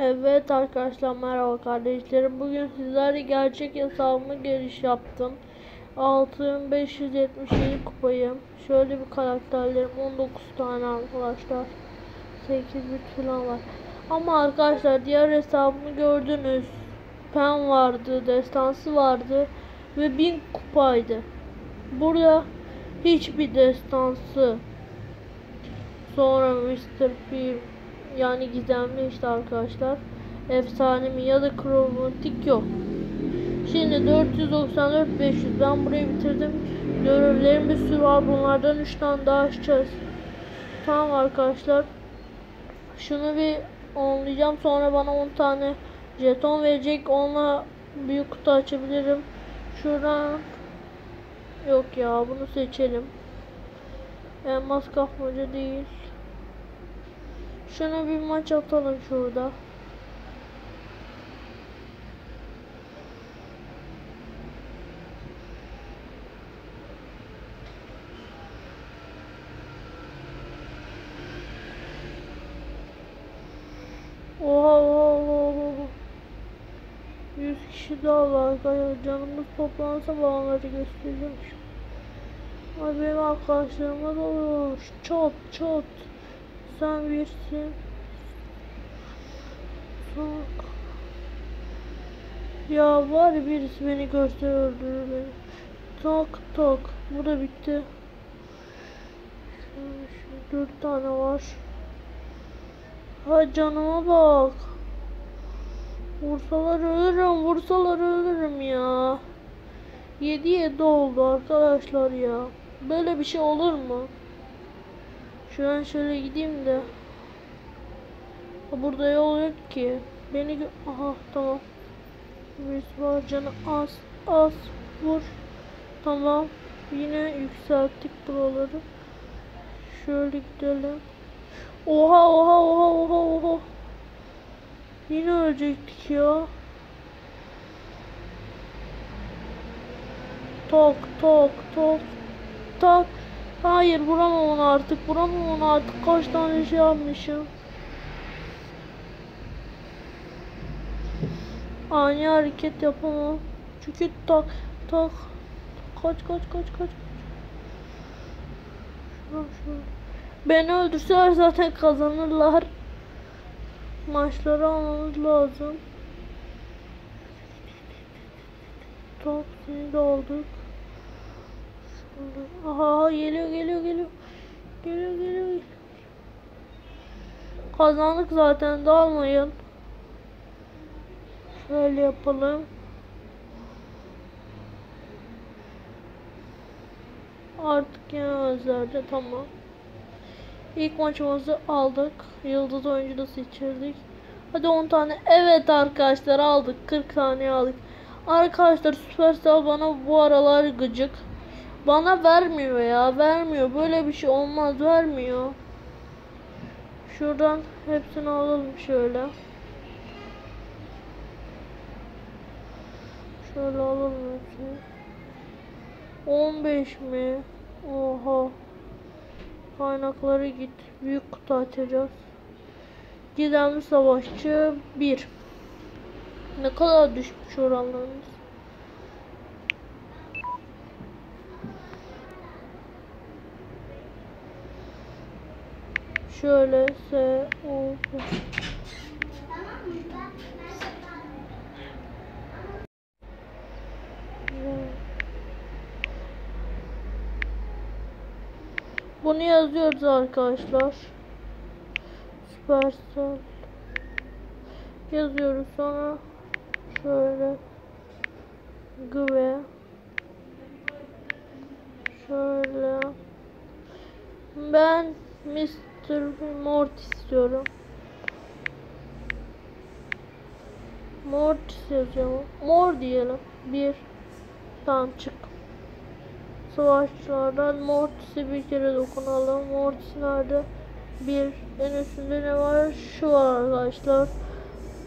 Evet arkadaşlar merhaba kardeşlerim. Bugün sizlerle gerçek hesabıma giriş yaptım. 6577 kupayım. Şöyle bir karakterlerim 19 tane arkadaşlar. 8 bit falan var. Ama arkadaşlar diğer hesabımı gördünüz. Pen vardı, destansı vardı ve 1000 kupaydı. Burada hiçbir destansı sonra Mr. P yani gizemli işte arkadaşlar. Efsane mi ya da kromatik yok. Şimdi 494 500 ben burayı bitirdim. Görevlerim bir sürü var. Bunlardan 3 tane daha açacağız. Tamam arkadaşlar. Şunu bir onlayacağım. Sonra bana 10 tane jeton verecek. Onunla büyük kutu açabilirim. Şuradan yok ya bunu seçelim. Elmas kapmaca değil. Şuna bir maç atalım şurada. Oha oha oha oha. 100 kişi daha var arkadaşlar. Canımız toplansa onları göstereceğim. Ay benim arkadaşlarıma da oluyor. Çat çat. Sen birsin. Ya var ya birisi beni görse öldürür beni. Tak tak. Bu da bitti. Dört tane var. Ha canıma bak. Vursalar ölürüm, vursalar ölürüm ya. 7 7 oldu arkadaşlar ya. Böyle bir şey olur mu? Şu an şöyle gideyim de. Burada yol yok ki. Beni Aha tamam. Var canı az az vur. Tamam. Yine yükselttik buraları. Şöyle gidelim. Oha oha oha oha oha. Yine ölecektik ya. Tok tok tok tak. Hayır vuramam onu artık. Vuramam onu artık. Kaç tane şey yapmışım. Ani hareket yapamam. Çünkü tak tak. Kaç kaç kaç kaç. Şuradan şuradan. Beni öldürseler zaten kazanırlar. Maçları almamız lazım. Top aldık. Şöyle. Aha geliyor geliyor geliyor. Geliyor geliyor. Kazandık zaten dalmayın. Şöyle yapalım. Artık yenemezlerdi tamam. İlk maçımızı aldık. Yıldız oyuncu da seçirdik. Hadi 10 tane. Evet arkadaşlar aldık. 40 tane aldık. Arkadaşlar Supercell bana bu aralar gıcık. Bana vermiyor ya. Vermiyor. Böyle bir şey olmaz. Vermiyor. Şuradan hepsini alalım şöyle. Şöyle alalım hepsini. 15 mi? Oha. Kaynakları git. Büyük kutu açacağız. Gizemli savaşçı 1. Ne kadar düşmüş oranlarımız. Şöyle S O Bunu yazıyoruz arkadaşlar. Supercell yazıyoruz sonra şöyle güve şöyle. Ben Mr. Mortis istiyorum. Mortis yazıyorum. Mor diyelim. Bir. Tamam çık. Savaşçılardan Mortis'e bir kere dokunalım. Mortis nerede? Bir. En üstünde ne var? Şu var arkadaşlar.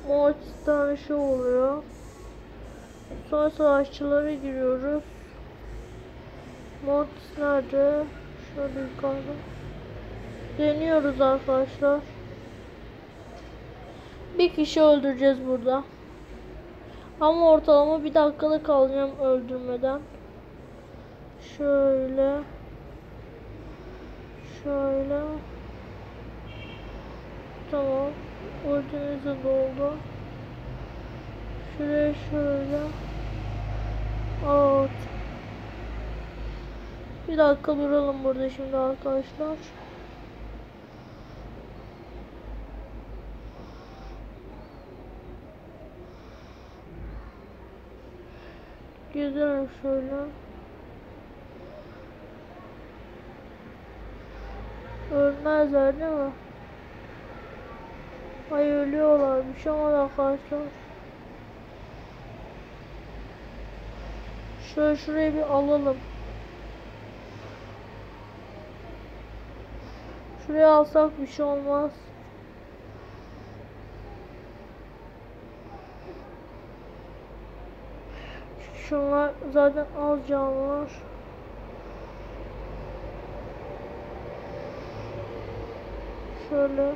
Mortis tane şu oluyor. Sonra savaşçılara giriyoruz. Mortis nerede? Şöyle yukarıda. Deniyoruz arkadaşlar. Bir kişi öldüreceğiz burada. Ama ortalama bir dakikada kalacağım öldürmeden. Şöyle. Şöyle. Tamam. Ultimiz de doldu. Şuraya şöyle. Evet. Bir dakika duralım burada şimdi arkadaşlar. Gezelim şöyle. Ölmezler değil mi? Ay ölüyorlarmış ama arkadaşlar. Şöyle şurayı bir alalım. Şuraya alsak bir şey olmaz. Şunlar zaten az canlı var. Şöyle.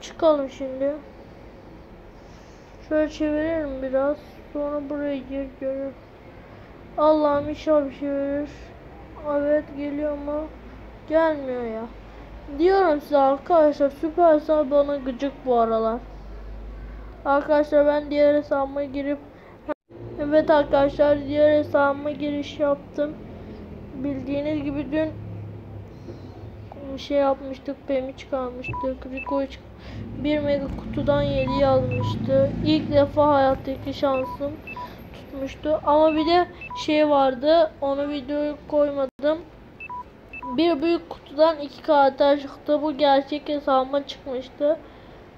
Çıkalım şimdi. Şöyle çevirelim biraz. Sonra buraya gir görür. Allah'ım inşallah bir şey verir. Evet geliyor mu? Gelmiyor ya. Diyorum size arkadaşlar Supercell bana gıcık bu aralar. Arkadaşlar ben diğer hesabıma girip Evet arkadaşlar diğer hesabıma giriş yaptım. Bildiğiniz gibi dün bir şey yapmıştık, Pem'i çıkarmıştık. Rico çık bir mega kutudan 7 almıştı. İlk defa hayattaki şansım tutmuştu. Ama bir de şey vardı. Onu videoya koymadım. Bir büyük kutudan iki karakter çıktı. Bu gerçek hesabıma çıkmıştı.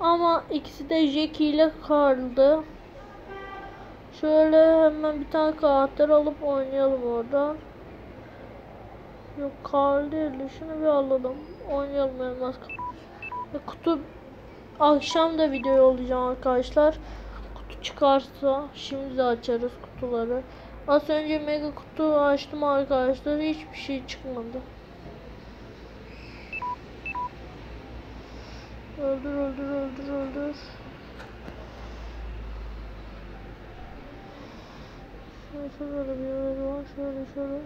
Ama ikisi de Jackie ile Carl'dı. Şöyle hemen bir tane karakter alıp oynayalım orada. Yok Carl değil de şunu bir alalım. Oynayalım. Ve Kutu akşam da video yollayacağım arkadaşlar. Kutu çıkarsa şimdi de açarız kutuları. Az önce mega kutu açtım arkadaşlar. Hiçbir şey çıkmadı. Öldür öldür öldür öldür. Şöyle şurada da bir yere var. Şöyle şöyle.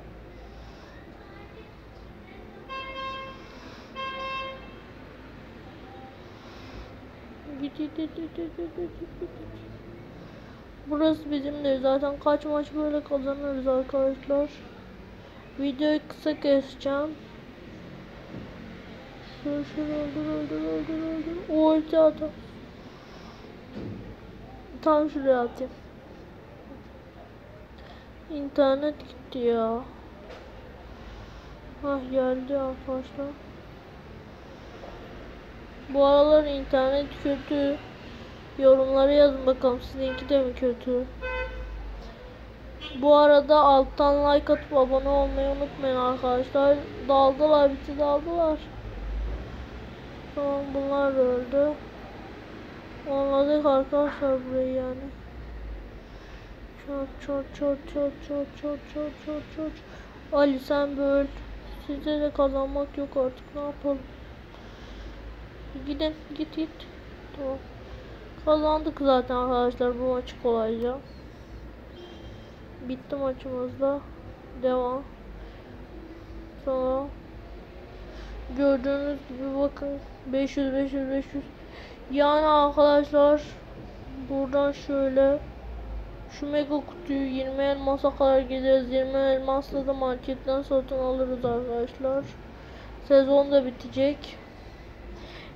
Git git git git git git git git. Burası bizimdir. Zaten kaç maç böyle kazanırız arkadaşlar. Videoyu kısa keseceğim. Şöyle öldür öldür öldür öldür. O ulti atar. Tam şuraya atayım. İnternet gitti ya. Hah geldi arkadaşlar. Bu aralar internet kötü. Yorumlara yazın bakalım sizinki de mi kötü? Bu arada alttan like atıp abone olmayı unutmayın arkadaşlar. Daldılar bizi daldılar. Tamam bunlar öldü. Anladık arkadaşlar burayı yani. Çok çok çok çok çok çok çok çok çok. Ali sen böl. Sizde de kazanmak yok artık ne yapalım. Gidin git git. Tamam. Kazandık zaten arkadaşlar bu maçı kolayca. Bitti maçımızda. Devam. Sonra gördüğünüz gibi bakın 500 500 500 yani arkadaşlar buradan şöyle şu mega kutuyu 20 elmasa kadar gideriz 20 elmasla da marketten satın alırız arkadaşlar. Sezon da bitecek.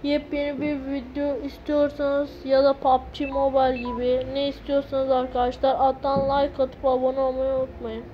Yepyeni bir video istiyorsanız ya da PUBG Mobile gibi ne istiyorsanız arkadaşlar alttan like atıp abone olmayı unutmayın